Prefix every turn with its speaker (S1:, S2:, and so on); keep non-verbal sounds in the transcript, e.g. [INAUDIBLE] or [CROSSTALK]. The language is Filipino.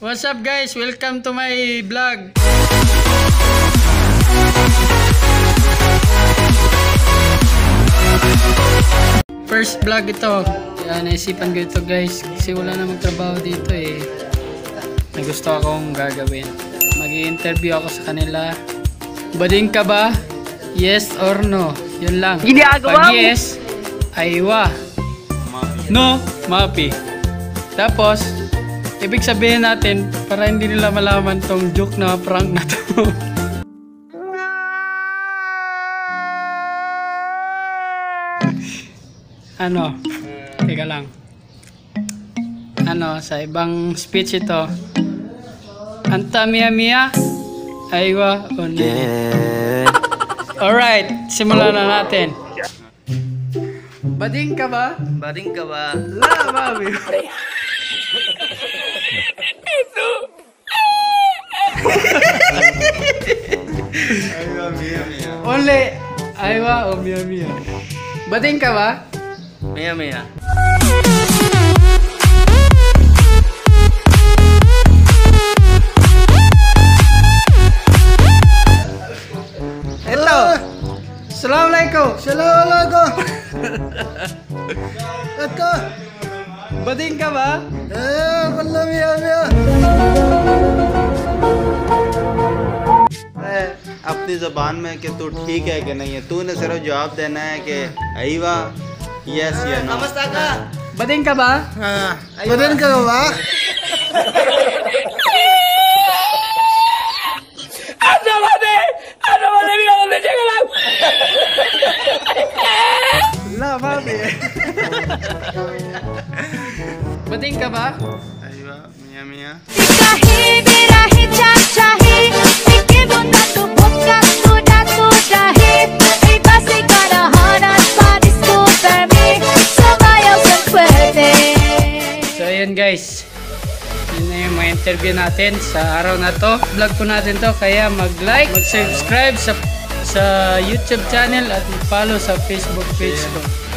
S1: What's up guys? Welcome to my vlog. First vlog ito. Kaya naisipan ko ito guys. Kasi wala na magtrabaho dito eh. May gusto akong gagawin. mag interview ako sa kanila. Bading ka ba? Yes or no? Yun lang.
S2: Ginagawa
S1: Pag yes, aywa. No, mapi. Tapos, ibig sabihin natin, para hindi nila malaman tong joke na prank na to. [LAUGHS] ano? Teka lang. Ano, sa ibang speech ito. Anta mia mia, aywa o no. Alright, simulan na natin. Bading ka ba?
S2: Bading ka ba?
S1: La, mami. [LAUGHS] [LAUGHS] Only, aywa o mia mia. Bading ka ba?
S2: Maya maya.
S1: Ito. Assalamualaikum.
S3: Assalamualaikum. [LAUGHS] Ito.
S1: बदिंग का बा
S3: ए बल्ला भी आ
S4: गया अपनी जबान में कि तू ठीक है कि नहीं है? तूने सिर्फ़ जवाब देना है कि आई वा यस या नो
S1: नमस्ते का बदिंग
S3: का बा हाँ बदिंग
S1: का बा Dumating ka ba?
S5: Ay ba, miya miya.
S1: So ayan guys, yun na yung mga interview natin sa araw na to. Vlog po natin to kaya mag-like, mag-subscribe sa sa YouTube channel at mag-follow sa Facebook page ko.